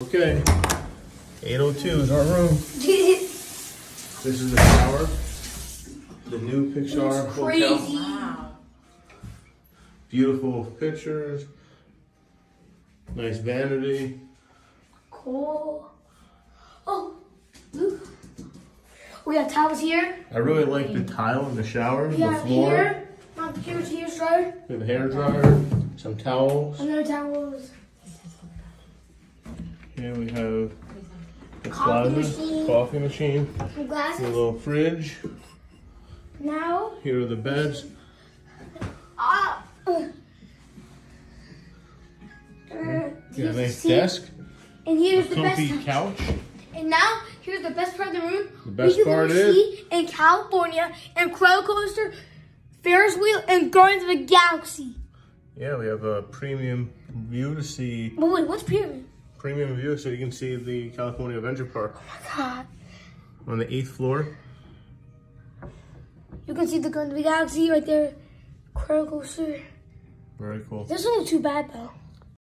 Okay, 802 is our room. This is the tower. The new Pixar It's hotel. crazy. Wow. Beautiful pictures. Nice vanity. Cool. Oh. We oh, got towels here. I really like the tile in the shower, We the have floor. here. Here's here's dryer. We have a hair dryer, some towels. Another towels. Here we have the Coffee machine. coffee machine, a little fridge. Now. Here are the beds. Ah. Uh, Yeah, here's the nice seat. desk, And here's the best. comfy couch. And now here's the best part of the room. The best part is- in California and roller coaster, Ferris wheel, and Guardians of the Galaxy. Yeah, we have a premium view to see But wait, what's pyramid? Premium view so you can see the California Adventure Park Oh my God. on the eighth floor. You can see the Guardians of the Galaxy right there. Roller coaster. Very cool. This doesn't too bad though.